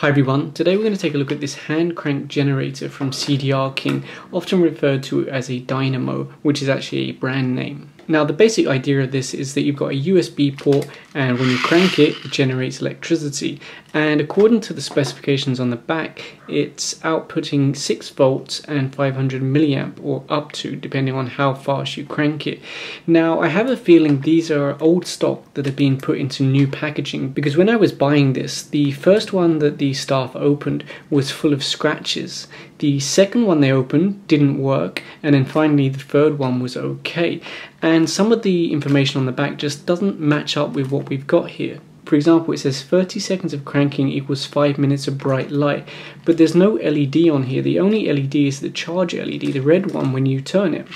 Hi everyone, today we're going to take a look at this hand crank generator from CDR King, often referred to as a dynamo, which is actually a brand name. Now the basic idea of this is that you've got a USB port and when you crank it, it generates electricity. And according to the specifications on the back, it's outputting 6 volts and 500 milliamp or up to depending on how fast you crank it. Now I have a feeling these are old stock that are being put into new packaging because when I was buying this, the first one that the staff opened was full of scratches. The second one they opened didn't work and then finally the third one was okay. And some of the information on the back just doesn't match up with what we've got here. For example, it says 30 seconds of cranking equals 5 minutes of bright light, but there's no LED on here. The only LED is the charge LED, the red one when you turn it.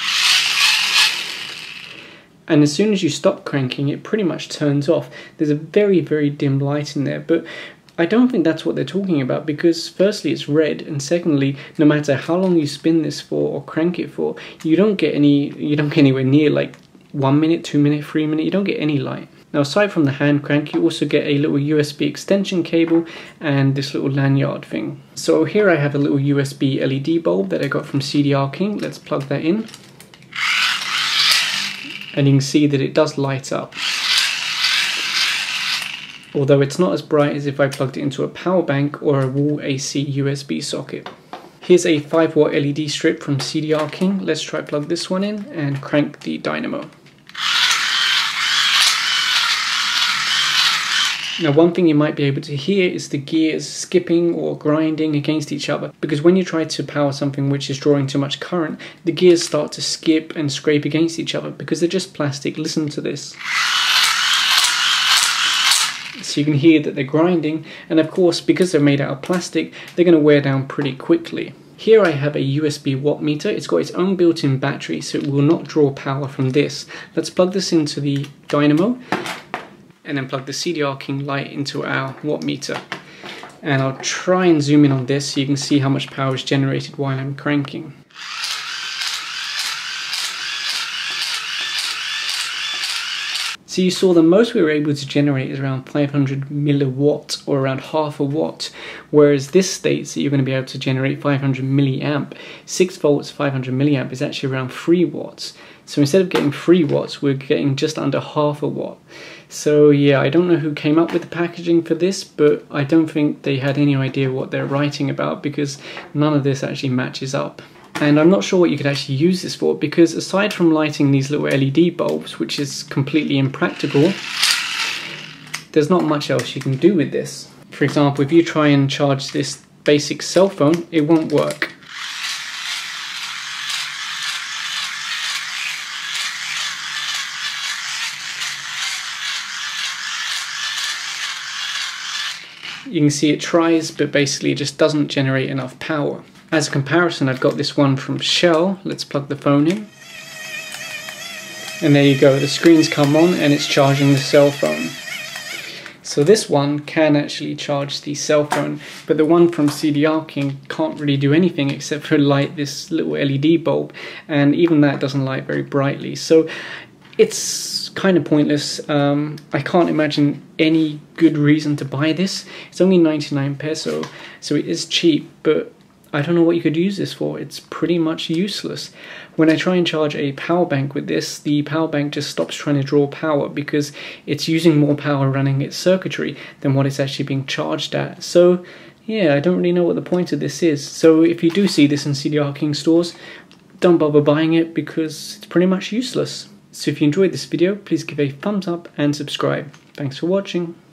And as soon as you stop cranking, it pretty much turns off. There's a very, very dim light in there, but I don't think that's what they're talking about because firstly it's red and secondly no matter how long you spin this for or crank it for you don't get any you don't get anywhere near like one minute, two minute, three minute you don't get any light. Now aside from the hand crank you also get a little USB extension cable and this little lanyard thing. So here I have a little USB LED bulb that I got from CDR King. Let's plug that in. And you can see that it does light up. Although it's not as bright as if I plugged it into a power bank or a wall AC USB socket. Here's a 5 watt LED strip from CDR King. Let's try plug this one in and crank the dynamo. Now one thing you might be able to hear is the gears skipping or grinding against each other because when you try to power something which is drawing too much current, the gears start to skip and scrape against each other because they're just plastic. Listen to this. So you can hear that they're grinding and of course because they're made out of plastic, they're going to wear down pretty quickly. Here I have a USB watt meter. It's got its own built-in battery so it will not draw power from this. Let's plug this into the dynamo and then plug the CDR King light into our watt meter. And I'll try and zoom in on this so you can see how much power is generated while I'm cranking. So you saw the most we were able to generate is around 500 milliwatt or around half a watt, whereas this states that you're going to be able to generate 500 milliamp. 6 volts 500 milliamp is actually around 3 watts. So instead of getting 3 watts, we're getting just under half a watt. So yeah, I don't know who came up with the packaging for this, but I don't think they had any idea what they're writing about because none of this actually matches up. And I'm not sure what you could actually use this for because aside from lighting these little LED bulbs, which is completely impractical, there's not much else you can do with this. For example, if you try and charge this basic cell phone, it won't work. You can see it tries, but basically it just doesn't generate enough power. As a comparison, I've got this one from Shell. Let's plug the phone in. And there you go, the screen's come on and it's charging the cell phone. So this one can actually charge the cell phone, but the one from CDR King can't really do anything except for light this little LED bulb, and even that doesn't light very brightly. So it's kind of pointless. Um, I can't imagine any good reason to buy this. It's only 99 peso, so it is cheap, but I don't know what you could use this for. It's pretty much useless. When I try and charge a power bank with this, the power bank just stops trying to draw power because it's using more power running its circuitry than what it's actually being charged at. So yeah, I don't really know what the point of this is. So if you do see this in CDR King stores, don't bother buying it because it's pretty much useless. So if you enjoyed this video, please give a thumbs up and subscribe. Thanks for watching.